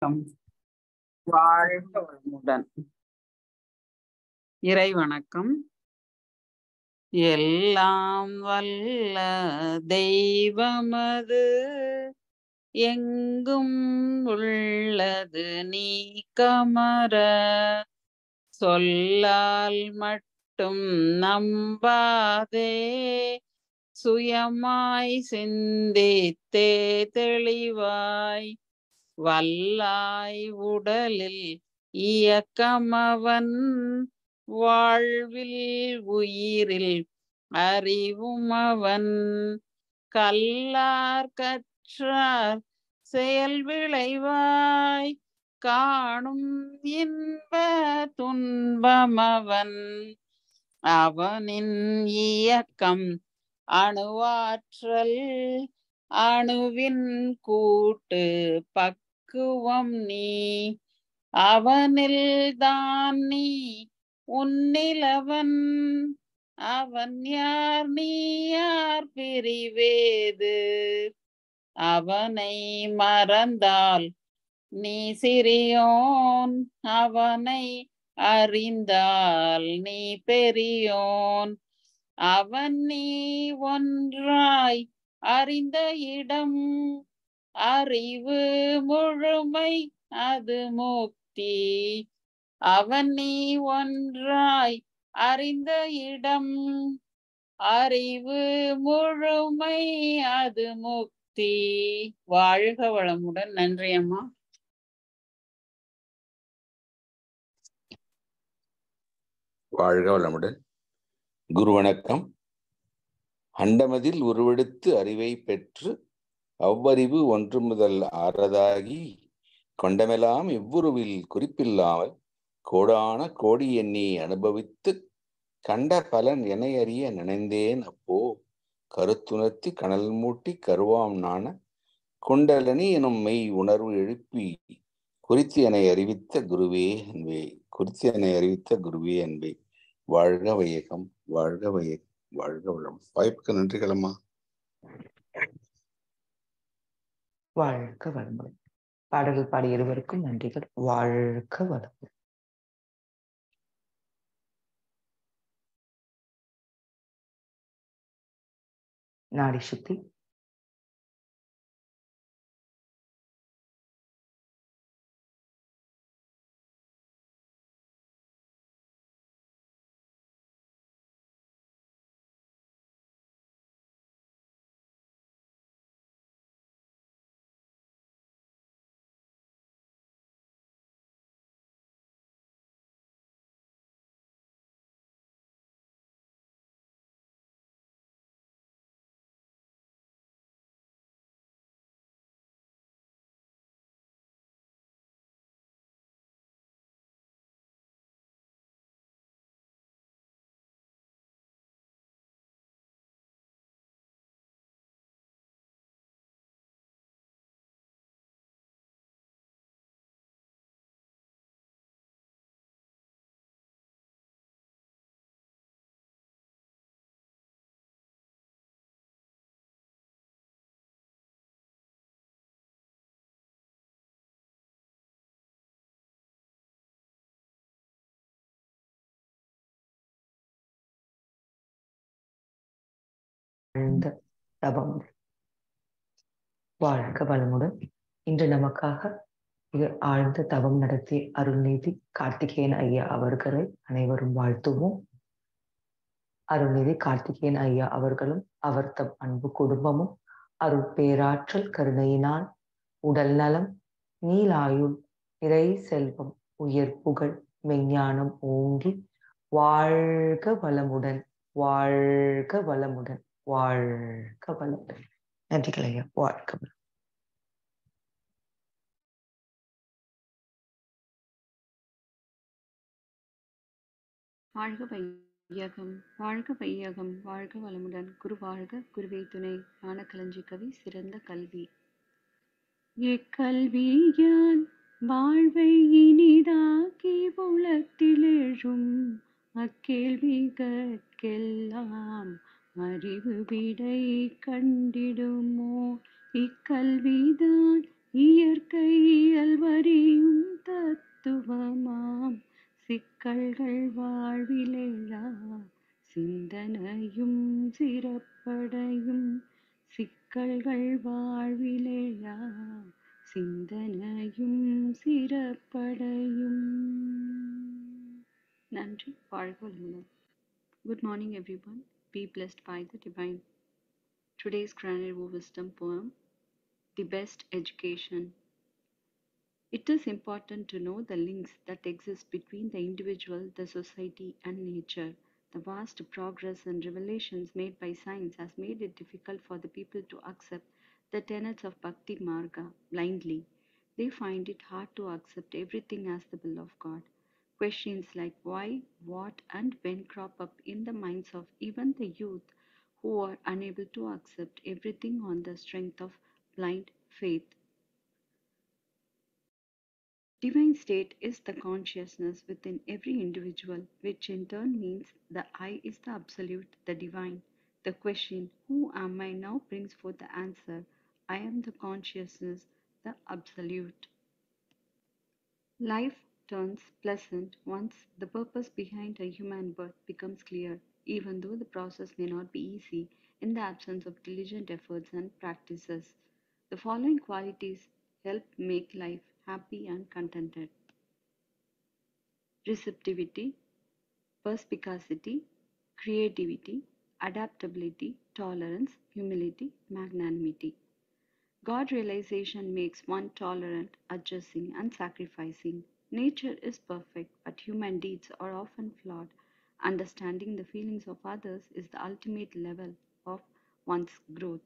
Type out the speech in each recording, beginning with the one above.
வணக்கம். வாழ்க வளமுடன். இறை வணக்கம். எல்லாம் வல்ல தெய்வமது எங்கும் உள்ளது நீ கமர. சொல்லால் மட்டும் நம்பாதே சுயமாய் சிந்தித்தே தெளிவாய். வல்லாய் உடலில் இயக்கமவன் வாழ்வில் உயிரில் அறிவும் அவன் கல்லார் கற்றார் செயல் விளைவாய் காணும் இன்ப துன்பமவன். அவனின் இயக்கம் அணுவாற்றல் அணுவின் கூட்டு பக் பக்குவம் நீ. அவனில் தான் நீ உன்னிலவன். அவன் யார் நீ யார் பிரிவேது? அவனை மறந்தால் நீ சிறியோன். அவனை அறிந்தால் நீ பெரியோன். அவன் நீ ஒன்றாய் அறிந்த இடம் அறிவு முழுமை அது முக்தி. அவன் நீ ஒன்றாய் அறிந்த இடம். அறிவு முழுமை அது முக்தி. வாழ்க வளமுடன். நன்றி அம்மா. வாழ்க வளமுடன். குரு வணக்கம் அண்டமதில் உருவெடுத்து அறிவை பெற்று அவ்வறிவு ஒன்று முதல் ஆறதாகி கொண்டமெல்லாம் இவ்வுருவில் குறிப்பில்லாமல் கோடான கோடி எண்ணி அனுபவித்து கண்ட பலன் என அறிய நினைந்தேன் அப்போ. கருத்துணர்த்தி கனல் மூட்டி கருவாம் நாண குண்டலனி எனும் மெய் உணர்வு எழுப்பி குறித்து என அறிவித்த குருவே அன்பே குறித்து என அறிவித்த குருவே அன்பே. வாழ்க வையகம் வாழ்க வையகம் வாழ்க வளம். வாய்ப்புக்கு நன்றிகளம்மா வாழ்க வளமுடன். பாடல்கள் பாடிய இருவருக்கும் நன்றிகள். வாழ்க வளமுடன். நாடி சுத்தி. ஆழ்ந்த தபம் வாழ்க வளமுடன். இன்று நமக்காக மிக ஆழ்ந்த தவம் நடத்திய அருள்நீதி கார்த்திகேயன் ஐயா அவர்களை அனைவரும் வாழ்த்துவோம். அருள்நிதி கார்த்திகேயன் ஐயா அவர்களும் அவர் தம் அன்பு குடும்பமும் அருள் பேராற்றல் கருணையினால் உடல் நலம் நீலாயுள் நிறை செல்வம் உயர் புகழ் மெஞ்ஞானம் ஓங்கி வாழ்க வளமுடன் வாழ்க வளமுடன். வாழ்க வளமுடன் நன்றிகள் ஐயா வாழ்க வளம் வாழ்க வையகம் வாழ்க வையகம் வாழ்க வளமுடன். குரு வாழ்க குருவே துணை. ஞானக்கலஞ்சி கவி சிறந்த கல்வி. எக்கல்வியால் வாழ்வை இனிதாக்கி புலத்தில் எழும் அக்கேள்விகற்கெல்லாம் அறிவு விடை கண்டிடுமோ? இக்கல்விதான் இயற்கையல் வரியும் தத்துவமாம். சிக்கல்கள் வாழ்விலேயா சிந்தனையும் சிறப்படையும். சிக்கல்கள் வாழ்விலேயா சிந்தனையும் சிறப்படையும். நன்றி வாழ்வல் good morning everyone Be blessed by the divine. Today's Granite Wisdom poem The Best Education. It is important to know the links that exist between the individual, the society, and nature. The vast progress and revelations made by science has made it difficult for the people to accept the tenets of Bhakti Marga blindly. They find it hard to accept everything as the will of God. Questions like why, what, and when crop up in the minds of even the youth who are unable to accept everything on the strength of blind faith. Divine state is the consciousness within every individual, which in turn means the I is the absolute, the divine. The question, Who am I now, brings forth the answer I am the consciousness, the absolute. Life turns pleasant once the purpose behind a human birth becomes clear, even though the process may not be easy in the absence of diligent efforts and practices. The following qualities help make life happy and contented receptivity, perspicacity, creativity, adaptability, tolerance, humility, magnanimity. God realization makes one tolerant, adjusting, and sacrificing. Nature is perfect, but human deeds are often flawed. Understanding the feelings of others is the ultimate level of one's growth.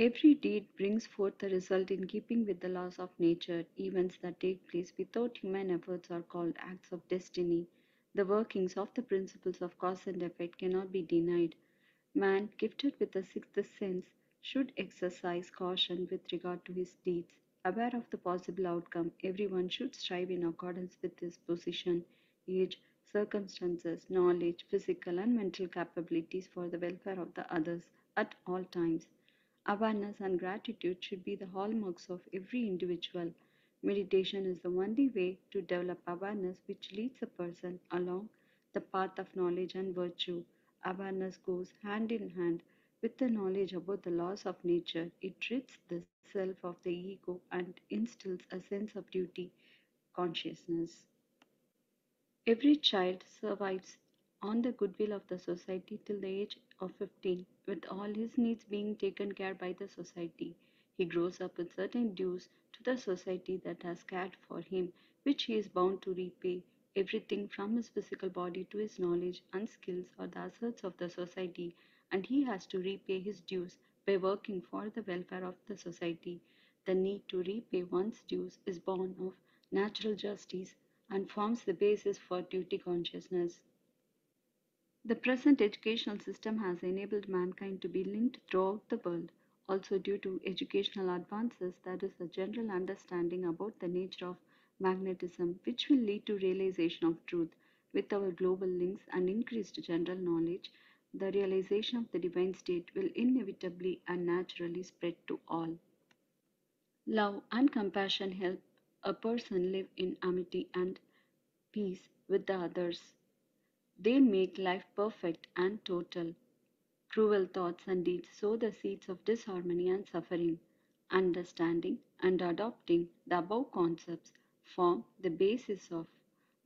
Every deed brings forth a result in keeping with the laws of nature. Events that take place without human efforts are called acts of destiny. The workings of the principles of cause and effect cannot be denied. Man, gifted with a sixth sense, should exercise caution with regard to his deeds. Aware of the possible outcome, everyone should strive in accordance with his position, age, circumstances, knowledge, physical and mental capabilities for the welfare of the others at all times. Awareness and gratitude should be the hallmarks of every individual. Meditation is the only way to develop awareness which leads a person along the path of knowledge and virtue. Awareness goes hand in hand with the knowledge about the laws of nature. It rids the self of the ego and instills a sense of duty consciousness. Every child survives on the goodwill of the society till the age of 15, with all his needs being taken care by the society. He grows up with certain dues to the society that has cared for him, which he is bound to repay. Everything from his physical body to his knowledge and skills are the assets of the society, and he has to repay his dues by working for the welfare of the society. The need to repay one's dues is born of natural justice and forms the basis for duty consciousness. The present educational system has enabled mankind to be linked throughout the world. Also, due to educational advances, that is, a general understanding about the nature of magnetism, which will lead to realization of truth. With our global links and increased general knowledge, the realization of the divine state will inevitably and naturally spread to all. Love and compassion help a person live in amity and peace with the others. They make life perfect and total. Cruel thoughts and deeds sow the seeds of disharmony and suffering. Understanding and adopting the above concepts form the basis of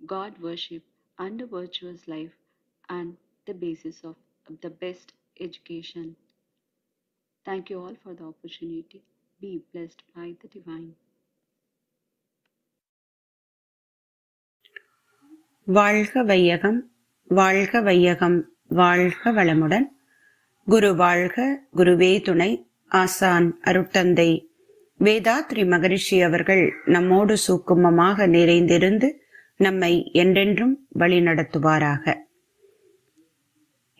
God worship and a virtuous life and the basis of the best education. Thank you all for the opportunity. Be blessed by the divine. வாழ்க வையகம் வாழ்க வையகம் வாழ்க வளமுடன் குரு வாழ்க குருவே துணை ஆசான் அருட்தந்தை வேதாத்ரி மகரிஷி அவர்கள் நம்மோடு சூக்குமமாக நிறைந்திருந்து நம்மை என்றென்றும் வழிநடத்துவாராக.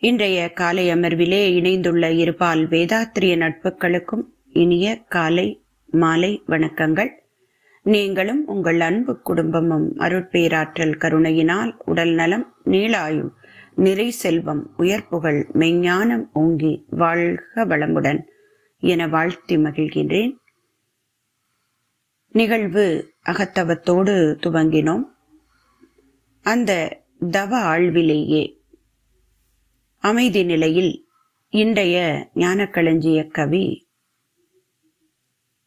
இன்றைய காலை அமர்விலே இணைந்துள்ள இருபால் வேதாத்திரிய நட்புகளுக்கும் இனிய காலை மாலை வணக்கங்கள். நீங்களும் உங்கள் அன்பு குடும்பமும் அருட்பேராற்றல் கருணையினால் உடல் நலம் நீளாயும் நிறை செல்வம் உயர்ப்புகள் மெய்ஞானம் ஓங்கி வாழ்க வளமுடன் என வாழ்த்தி மகிழ்கின்றேன். நிகழ்வு அகத்தவத்தோடு துவங்கினோம். அந்த தவ ஆழ்விலேயே அமைதி நிலையில் இன்றைய ஞானக்களஞ்சிய கவி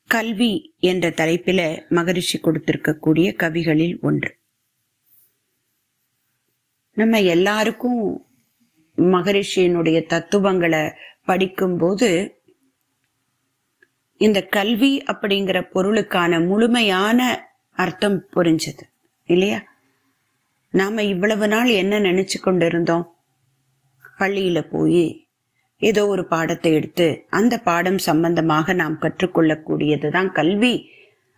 கல்வி என்ற தலைப்பில மகரிஷி கொடுத்திருக்கக்கூடிய கவிகளில் ஒன்று. நம்ம எல்லாருக்கும் மகரிஷியினுடைய தத்துவங்களை படிக்கும்போது இந்த கல்வி அப்படிங்கிற பொருளுக்கான முழுமையான அர்த்தம் புரிஞ்சது இல்லையா? நாம இவ்வளவு நாள் என்ன நினைச்சு கொண்டிருந்தோம்? பள்ளியில போய் ஏதோ ஒரு பாடத்தை எடுத்து அந்த பாடம் சம்பந்தமாக நாம் கற்றுக்கொள்ளக்கூடியதுதான் கல்வி.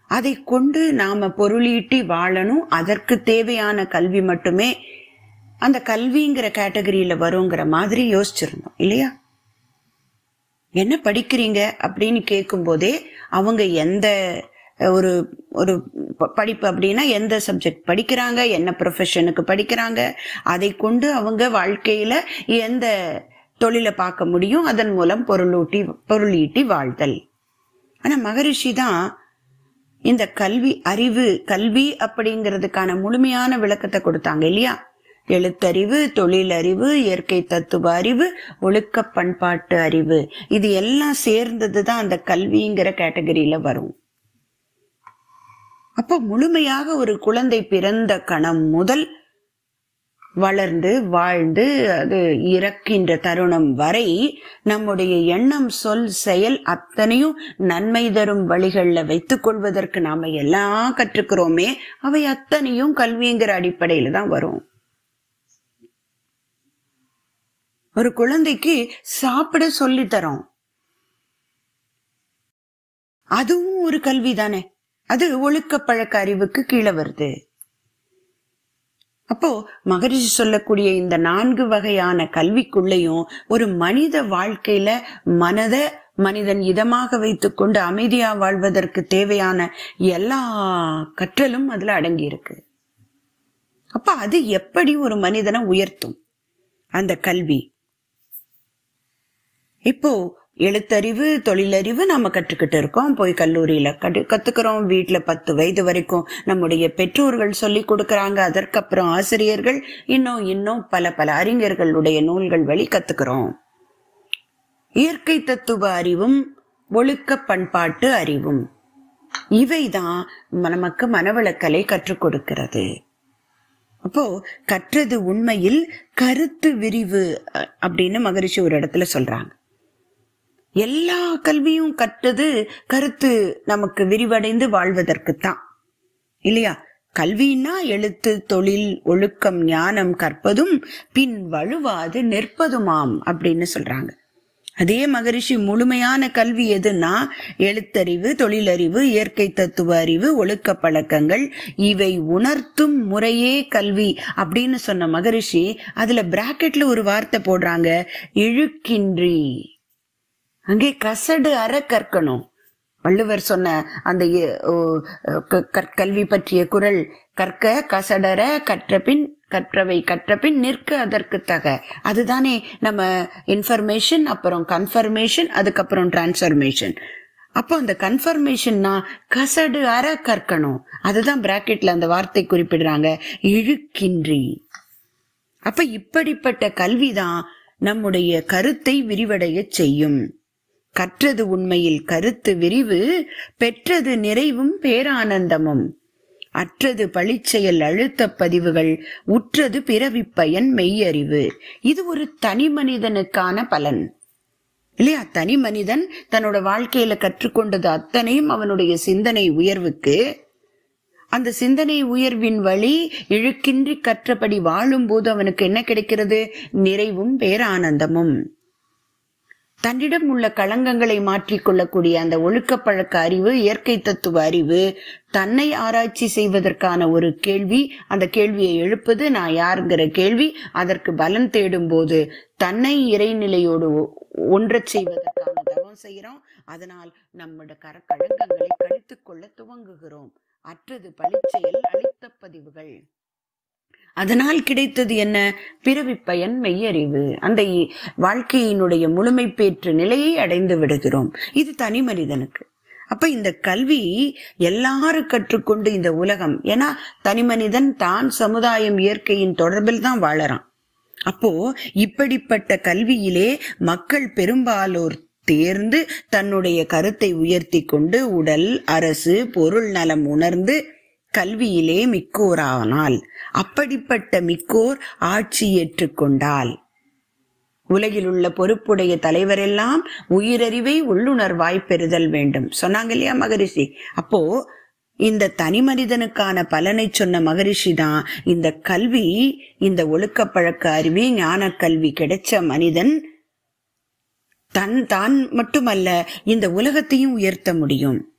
அதை கொண்டு நாம பொருளீட்டி வாழணும். அதற்கு தேவையான கல்வி மட்டுமே அந்த கல்விங்கிற கேட்டகரியில வருங்கிற மாதிரி யோசிச்சிருந்தோம் இல்லையா? என்ன படிக்கிறீங்க? அப்படின்னு கேட்கும்போதே அவங்க எந்த ஒரு ஒரு ப- படிப்பு அப்படின்னா எந்த சப்ஜெக்ட் படிக்கிறாங்க என்ன ப்ரொஃபஷனுக்கு படிக்கிறாங்க? அதை கொண்டு அவங்க வாழ்க்கையில் எந்த தொழிலை பார்க்க முடியும்? அதன் மூலம் பொருளூட்டி பொருளீட்டி வாழ்தல். ஆனால் மகரிஷி தான் இந்த கல்வி அறிவு கல்வி அப்படிங்கிறதுக்கான முழுமையான விளக்கத்தை கொடுத்தாங்க இல்லையா? எழுத்தறிவு தொழிலறிவு இயற்கை தத்துவ அறிவு ஒழுக்க பண்பாட்டு அறிவு. இது எல்லாம் சேர்ந்தது தான் அந்த கல்விங்கிற கேட்டகரியில வரும். அப்போ முழுமையாக ஒரு குழந்தை பிறந்த கணம் முதல் வளர்ந்து வாழ்ந்து அது இறக்கின்ற தருணம் வரை நம்முடைய எண்ணம் சொல் செயல் அத்தனையும் நன்மை தரும் வழிகளில் வைத்துக் கொள்வதற்கு நாம எல்லாம் கற்றுக்கிறோமே அவை அத்தனையும் கல்விங்கிற அடிப்படையில தான் வரும். ஒரு குழந்தைக்கு சாப்பிட சொல்லி தரோம். அதுவும் ஒரு கல்வி தானே. அது ஒழுக்க பழக்க அறிவுக்கு கீழே வருது. அப்போ மகரிஷி சொல்லக்கூடிய இந்த நான்கு வகையான கல்விக்குள்ளேயும் ஒரு மனித வாழ்க்கையில மனத மனிதன் இதமாக வைத்துக்கொண்டு அமைதியா வாழ்வதற்கு தேவையான எல்லா கற்றலும் அதுல அடங்கி இருக்கு. அப்ப அது எப்படி ஒரு மனிதனை உயர்த்தும்? அந்த கல்வி. இப்போ எழுத்தறிவு தொழிலறிவு நாம கற்றுக்கிட்டு இருக்கோம். போய் கல்லூரியில கற்று கத்துக்கிறோம். வீட்டுல பத்து வயது வரைக்கும் நம்முடைய பெற்றோர்கள் சொல்லி கொடுக்கறாங்க. அதற்கப்புறம் ஆசிரியர்கள் இன்னும் இன்னும் பல பல அறிஞர்களுடைய நூல்கள் வழி கத்துக்கிறோம். இயற்கை தத்துவ அறிவும் ஒழுக்க பண்பாட்டு அறிவும். இவைதான் நமக்கு மனவளக்கலை கற்றுக் கொடுக்கிறது. அப்போ கற்றது உண்மையில் கருத்து விரிவு அ- அப்படின்னு மகரிஷி ஒரு இடத்துல சொல்றாங்க. எல்லா கல்வியும் கற்றது கருத்து நமக்கு விரிவடைந்து வாழ்வதற்குத்தான். இல்லையா? கல்வின்னா எழுத்து தொழில் ஒழுக்கம் ஞானம் கற்பதும் பின் வழுவாது நிற்பதுமாம் அப்படின்னு சொல்றாங்க. அதே மகரிஷி முழுமையான கல்வி எதுனா எழுத்தறிவு தொழிலறிவு இயற்கை தத்துவ அறிவு ஒழுக்க பழக்கங்கள் இவை உணர்த்தும் முறையே கல்வி அப்படின்னு சொன்ன மகரிஷி அதுல பிராக்கெட்ல ஒரு வார்த்தை போடுறாங்க இழுக்கின்றி. அங்கே கசடு அற கற்கணும். வள்ளுவர் சொன்ன அந்த கற்கல்வி ஓ, க- பற்றிய குரல் கற்க கசடர கற்றபின் கற்றவை கற்றபின் நிற்க அதற்கு தக. அதுதானே நம்ம இன்ஃபர்மேஷன் அப்புறம் கன்ஃபர்மேஷன் அதுக்கப்புறம் டிரான்ஸ்ஃபர்மேஷன் அப்போ அந்த கன்ஃபர்மேஷன்னா கசடு அற கற்கணும். அதுதான் பிராக்கெட்ல அந்த வார்த்தை குறிப்பிடுறாங்க. இழுக்கின்றி. அப்ப இப்படிப்பட்ட கல்விதான் நம்முடைய கருத்தை விரிவடையச் செய்யும். கற்றது உண்மையில் கருத்து விரிவு பெற்றது நிறைவும் பேரானந்தமும். அற்றது பழிச்செயல் அழுத்தப் பதிவுகள் உற்றது பிறவி பயன் மெய்யறிவு. இது ஒரு தனி மனிதனுக்கான பலன். இல்லையா? தனி மனிதன் தன்னோட வாழ்க்கையில கற்றுக்கொண்டது அத்தனையும் அவனுடைய சிந்தனை உயர்வுக்கு. அந்த சிந்தனை உயர்வின் வழி இழுக்கின்றி கற்றபடி வாழும்போது அவனுக்கு என்ன கிடைக்கிறது? நிறைவும் பேரானந்தமும். தன்னிடம் உள்ள களங்கங்களை மாற்றிக்கொள்ளக்கூடிய அந்த ஒழுக்கப்பழக்க அறிவு இயற்கை தத்துவ அறிவு தன்னை ஆராய்ச்சி செய்வதற்கான ஒரு கேள்வி அந்த கேள்வியை எழுப்பது நான் யாருங்கிற கேள்வி அதற்கு பலன் தேடும் போது தன்னை இறைநிலையோடு ஒ- ஒன்றச் செய்வதற்கான தவம் செய்கிறோம். அதனால் நம்முடைய கர களங்கங்களை துவங்குகிறோம். அற்றது பழிச்செயல் அழித்த பதிவுகள். அதனால் கிடைத்தது என்ன? பிறவி பயன் மெய்யறிவு. அந்த வாழ்க்கையினுடைய முழுமை பெற்ற நிலையை அடைந்து விடுகிறோம். இது தனி மனிதனுக்கு. அப்ப இந்த கல்வி எல்லாரும் கற்றுக்கொண்டு இந்த உலகம் ஏன்னா தனி மனிதன் தான் சமுதாயம் இயற்கையின் தொடர்பில் தான் வாழறான். அப்போ இப்படிப்பட்ட கல்வியிலே மக்கள் பெரும்பாலோர் தேர்ந்து தன்னுடைய கருத்தை உயர்த்தி கொண்டு உடல் அரசு பொருள் நலம் உணர்ந்து கல்வியிலே மிக்கோரானால் அப்படிப்பட்ட மிக்கோர் ஆட்சி ஏற்றுக்கொண்டால் உலகில் உள்ள பொறுப்புடைய தலைவரெல்லாம் உயிரறிவை உள்ளுணர்வாய் பெறுதல் வேண்டும். சொன்னாங்க இல்லையா மகரிஷி? அப்போ இந்த தனி மனிதனுக்கான பலனை சொன்ன மகரிஷி தான் இந்த கல்வி இந்த ஒழுக்க பழக்க அறிவி ஞான கல்வி கிடைச்ச மனிதன். தன் தான் மட்டுமல்ல இந்த உலகத்தையும் உயர்த்த முடியும்.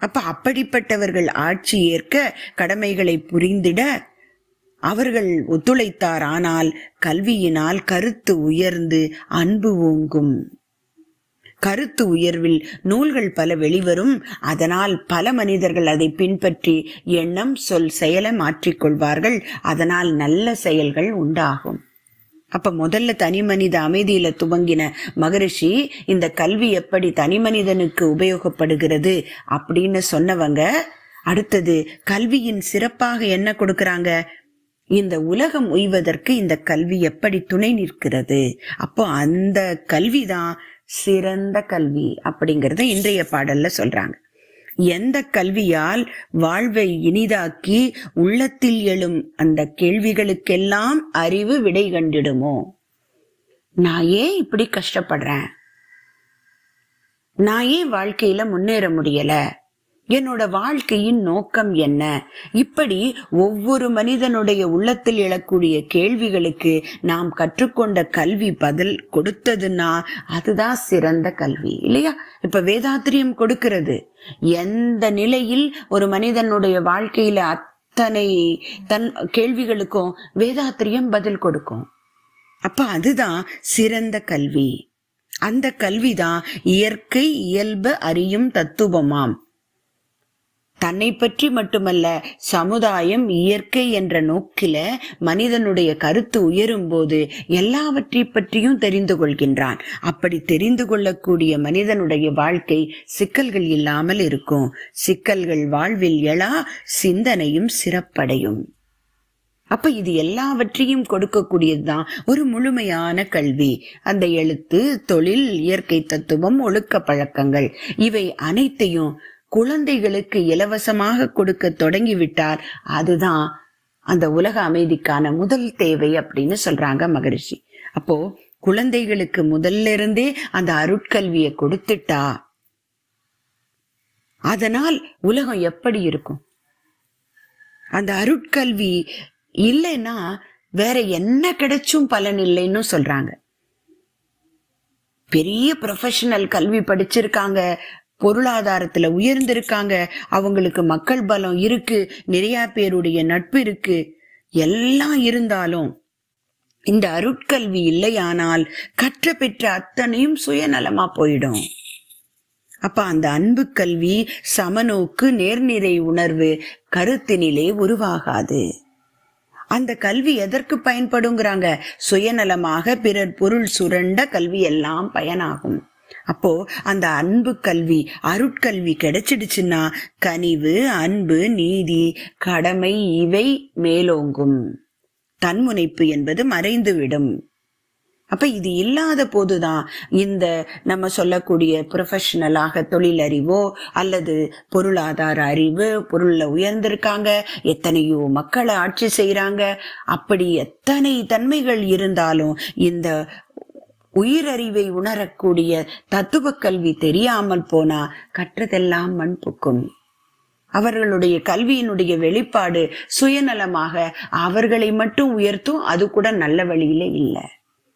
அப்ப அப்படிப்பட்டவர்கள் ஆட்சி ஏற்க கடமைகளை புரிந்திட அவர்கள் ஒத்துழைத்தார் ஆனால் கல்வியினால் கருத்து உயர்ந்து அன்பு ஓங்கும். கருத்து உயர்வில் நூல்கள் பல வெளிவரும். அதனால் பல மனிதர்கள் அதை பின்பற்றி எண்ணம் சொல் செயலை மாற்றிக்கொள்வார்கள். அதனால் நல்ல செயல்கள் உண்டாகும். அப்ப முதல்ல தனி மனித அமைதியில துவங்கின மகரிஷி இந்த கல்வி எப்படி தனி மனிதனுக்கு உபயோகப்படுகிறது அப்படின்னு சொன்னவங்க அடுத்தது கல்வியின் சிறப்பாக என்ன கொடுக்கறாங்க? இந்த உலகம் உய்வதற்கு இந்த கல்வி எப்படி துணை நிற்கிறது? அப்போ அந்த கல்விதான் சிறந்த கல்வி அப்படிங்கறத இன்றைய பாடல்ல சொல்றாங்க. எந்த கல்வியால் வாழ்வை இனிதாக்கி உள்ளத்தில் எழும் அந்த கேள்விகளுக்கெல்லாம் அறிவு விடை கண்டிடுமோ? நான் ஏன் இப்படி கஷ்டப்படுறேன்? நான் ஏன் வாழ்க்கையில முன்னேற முடியலை? என்னோட வாழ்க்கையின் நோக்கம் என்ன? இப்படி ஒவ்வொரு மனிதனுடைய உள்ளத்தில் எழக்கூடிய கேள்விகளுக்கு நாம் கற்றுக்கொண்ட கல்வி பதில் கொடுத்ததுன்னா அதுதான் சிறந்த கல்வி இல்லையா? இப்ப வேதாத்திரியம் கொடுக்கிறது. எந்த நிலையில் ஒரு மனிதனுடைய வாழ்க்கையில அத்தனை தன் கேள்விகளுக்கும் வேதாத்திரியம் பதில் கொடுக்கும்? அப்ப அதுதான் சிறந்த கல்வி. அந்த கல்விதான் இயற்கை இயல்பு அறியும் தத்துவமாம். தன்னை பற்றி மட்டுமல்ல சமுதாயம் இயற்கை என்ற நோக்கில மனிதனுடைய கருத்து உயரும் போது எல்லாவற்றை பற்றியும் தெரிந்து கொள்கின்றான். அப்படி தெரிந்து கொள்ளக்கூடிய மனிதனுடைய வாழ்க்கை சிக்கல்கள் இல்லாமல் இருக்கும். சிக்கல்கள் வாழ்வில் எழா சிந்தனையும் சிறப்படையும். அப்ப இது எல்லாவற்றையும் கொடுக்கக்கூடியதுதான் ஒரு முழுமையான கல்வி. அந்த எழுத்து தொழில் இயற்கை தத்துவம் ஒழுக்க பழக்கங்கள் இவை அனைத்தையும் குழந்தைகளுக்கு இலவசமாக கொடுக்க தொடங்கிவிட்டால் அதுதான் அந்த உலக அமைதிக்கான முதல் தேவை அப்படின்னு சொல்றாங்க மகரிஷி. அப்போ குழந்தைகளுக்கு முதல்ல இருந்தே அந்த அருட்கல்வியை கொடுத்துட்டா அதனால் உலகம் எப்படி இருக்கும்? அந்த அருட்கல்வி இல்லைன்னா வேற என்ன கிடைச்சும் பலன் இல்லைன்னு சொல்றாங்க. பெரிய ப்ரொஃபஷனல் கல்வி படிச்சிருக்காங்க பொருளாதாரத்துல உயர்ந்திருக்காங்க. அவங்களுக்கு மக்கள் பலம் இருக்கு. நிறைய பேருடைய நட்பு இருக்கு. எல்லாம் இருந்தாலும் இந்த அருட்கல்வி இல்லையானால் கற்ற பெற்ற அத்தனையும் சுயநலமா போயிடும். அப்ப அந்த அன்பு கல்வி சமநோக்கு நேர்நிறை உணர்வு கருத்தினிலே உருவாகாது. அந்த கல்வி எதற்கு பயன்படுங்கிறாங்க? சுயநலமாக பிறர் பொருள் சுரண்ட கல்வி எல்லாம் பயனாகும். அப்போ அந்த அன்பு கல்வி அருட்கல்வி கிடைச்சிடுச்சுன்னா கனிவு அன்பு நீதி கடமை இவை மேலோங்கும். தன்முனைப்பு என்பது மறைந்துவிடும். அப்ப இது இல்லாத போதுதான் இந்த நம்ம சொல்லக்கூடிய ப்ரொஃபஷனலாக தொழிலறிவோ அல்லது பொருளாதார அறிவு பொருள்ல உயர்ந்திருக்காங்க எத்தனையோ மக்களை ஆட்சி செய்யறாங்க அப்படி எத்தனை தன்மைகள் இருந்தாலும் இந்த உயிரறிவை உணரக்கூடிய தத்துவ கல்வி தெரியாமல் போனா கற்றதெல்லாம் மண் புக்கும். அவர்களுடைய கல்வியினுடைய வெளிப்பாடு சுயநலமாக அவர்களை மட்டும் உயர்த்தும் அது கூட நல்ல வழியில இல்லை.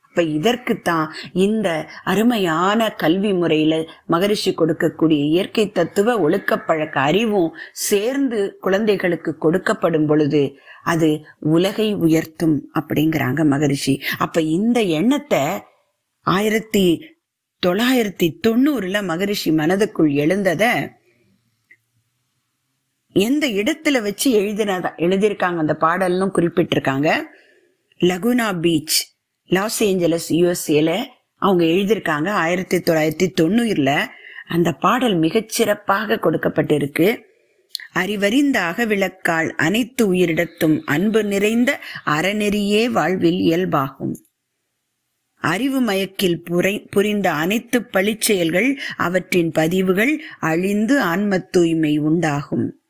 அப்ப இதற்குத்தான் இந்த அருமையான கல்வி முறையில மகரிஷி கொடுக்கக்கூடிய இயற்கை தத்துவ ஒழுக்க பழக்க அறிவும் சேர்ந்து குழந்தைகளுக்கு கொடுக்கப்படும் பொழுது அது உலகை உயர்த்தும் அப்படிங்கிறாங்க மகரிஷி. அப்ப இந்த எண்ணத்தை ஆயிரத்தி தொள்ளாயிரத்தி தொண்ணூறுல மகரிஷி மனதுக்குள் எழுந்தத எந்த இடத்துல வச்சு எழுதினதா எழுதியிருக்காங்க அந்த பாடல்னு குறிப்பிட்டிருக்காங்க. லகுனா பீச் லாஸ் ஏஞ்சலஸ் யூஎஸ்ஏல அவங்க எழுதியிருக்காங்க. ஆயிரத்தி தொள்ளாயிரத்தி தொண்ணூறுல அந்த பாடல் மிகச்சிறப்பாக கொடுக்கப்பட்டிருக்கு. அறிவறிந்த அகவிளக்கால் அனைத்து உயிரிடத்தும் அன்பு நிறைந்த அறநெறியே வாழ்வில் இயல்பாகும். அறிவு மயக்கில் புரை புரிந்த அனைத்து பழிச்செயல்கள் அவற்றின் பதிவுகள் அழிந்து ஆன்ம தூய்மை உண்டாகும்.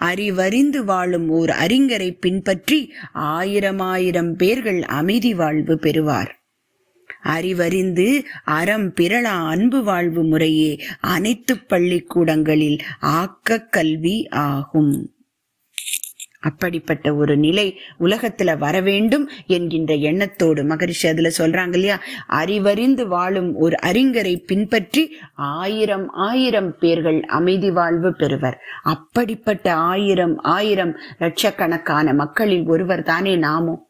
அறிவறிந்து வாழும் ஓர் அறிஞரை பின்பற்றி ஆயிரம் ஆயிரம் பேர்கள் அமைதி வாழ்வு பெறுவார். அறிவறிந்து அறம் பிறளா அன்பு வாழ்வு முறையே அனைத்து பள்ளிக்கூடங்களில் ஆக்க கல்வி ஆகும். அப்படிப்பட்ட ஒரு நிலை உலகத்துல வர வேண்டும் என்கின்ற எண்ணத்தோடு மகரிஷி அதுல சொல்றாங்க இல்லையா? அறிவறிந்து வாழும் ஒரு அறிஞரை பின்பற்றி ஆயிரம் ஆயிரம் பேர்கள் அமைதி வாழ்வு பெறுவர். அப்படிப்பட்ட ஆயிரம் ஆயிரம் லட்சக்கணக்கான மக்களில் ஒருவர் தானே நாமும்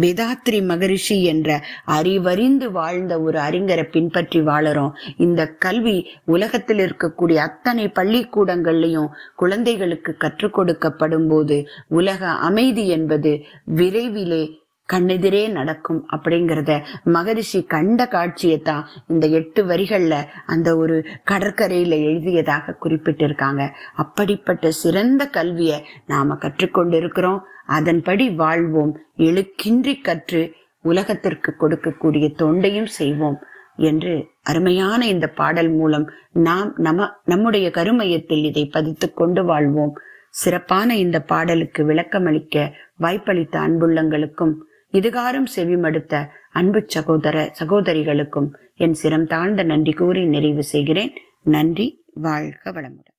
வேதாத்ரி மகரிஷி என்ற அறிவறிந்து வாழ்ந்த ஒரு அறிஞரை பின்பற்றி வாழறோம். இந்த கல்வி உலகத்தில் இருக்கக்கூடிய அத்தனை பள்ளிக்கூடங்கள்லையும் குழந்தைகளுக்கு கற்றுக் கொடுக்கப்படும் போது உலக அமைதி என்பது விரைவிலே கண்ணெதிரே நடக்கும் அப்படிங்கிறத மகரிஷி கண்ட காட்சியைத்தான் இந்த எட்டு வரிகள்ல அந்த ஒரு கடற்கரையில எழுதியதாக குறிப்பிட்டிருக்காங்க. அப்படிப்பட்ட சிறந்த கல்வியை நாம கற்றுக்கொண்டு இருக்கிறோம் அதன்படி வாழ்வோம். எழுக்கின்றி கற்று உலகத்திற்கு கொடுக்கக்கூடிய தொண்டையும் செய்வோம் என்று அருமையான இந்த பாடல் மூலம் நாம் நம நம்முடைய கருமையத்தில் இதை பதித்துக் கொண்டு வாழ்வோம். சிறப்பான இந்த பாடலுக்கு விளக்கமளிக்க வாய்ப்பளித்த அன்புள்ளங்களுக்கும் இதுகாரும் செவிமடுத்த அன்பு சகோதர சகோதரிகளுக்கும் என் சிரம் தாழ்ந்த நன்றி கூறி நிறைவு செய்கிறேன். நன்றி. வாழ்க வளமுடன்.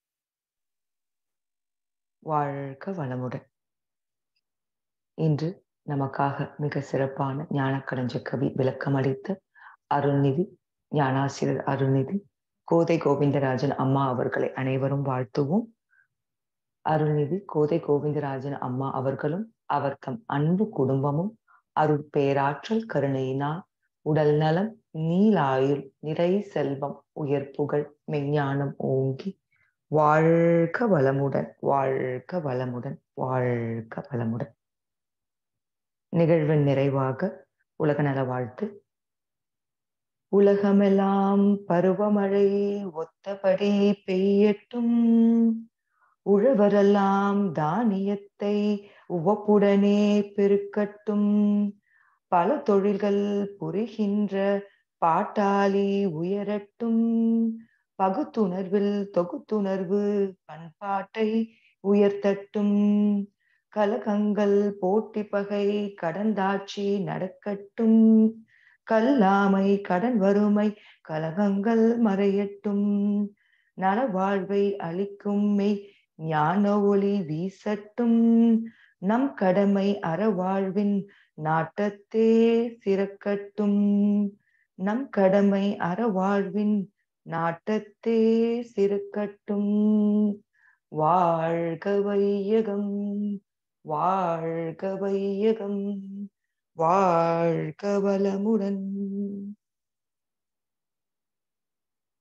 வாழ்க வளமுடன். இன்று நமக்காக மிக சிறப்பான ஞானக்கடஞ்ச கவி விளக்கம் அளித்த அருள்நிதி ஞானாசிரியர் அருள்நிதி கோதை கோவிந்தராஜன் அம்மா அவர்களை அனைவரும் வாழ்த்துவோம். அருள்நிதி கோதை கோவிந்தராஜன் அம்மா அவர்களும் அவர் தம் அன்பு குடும்பமும் அருள் பேராற்றல் கருணையினால் உடல் நலம் நீலாயுள் நிறை செல்வம் உயர் புகழ் மெஞ்ஞானம் ஓங்கி வாழ்க வளமுடன் வாழ்க வளமுடன் வாழ்க வளமுடன். நிகழ்வின் நிறைவாக உலக நல வாழ்த்து. உலகமெல்லாம் பருவமழை ஒத்தபடி பெய்யட்டும். உழவரெல்லாம் தானியத்தை உவப்புடனே பெருக்கட்டும். பல தொழில்கள் புரிகின்ற பாட்டாளி உயரட்டும். பகுத்துணர்வில் தொகுத்துணர்வு பண்பாட்டை உயர்த்தட்டும். கலகங்கள் போட்டி பகை கடந்தாட்சி நடக்கட்டும். கல்லாமை கடன் வறுமை கலகங்கள் மறையட்டும். நலவாழ்வை அளிக்கும் மெய் ஞான ஒளி வீசட்டும். நம் கடமை அறவாழ்வின் நாட்டத்தே சிறக்கட்டும். நம் கடமை அறவாழ்வின் நாட்டத்தே சிறக்கட்டும். வாழ்க வையகம் வாழ்க வையகம் வாழ்க வளமுடன்.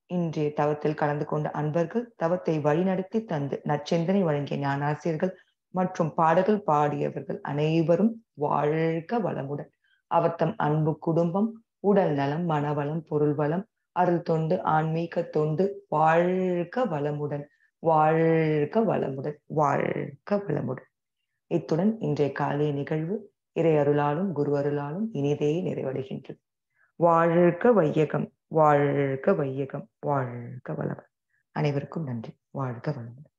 இன்றைய தவத்தில் கலந்து கொண்ட அன்பர்கள் தவத்தை வழிநடத்தி தந்து நற்சிந்தனை வழங்கிய ஞானாசிரியர்கள் மற்றும் பாடல்கள் பாடியவர்கள் அனைவரும் வாழ்க வளமுடன். அவர்தம் அன்பு குடும்பம் உடல் நலம் மனவளம் பொருள் வளம் அருள் தொண்டு ஆன்மீக தொண்டு வாழ்க வளமுடன் வாழ்க வளமுடன் வாழ்க வளமுடன். இத்துடன் இன்றைய காலை நிகழ்வு இறை அருளாலும் குரு அருளாலும் இனிதே நிறைவடைகின்றது. வாழ்க வையகம் வாழ்க வையகம் வாழ்க வளம் அனைவருக்கும் நன்றி. வாழ்க வளமுடன்.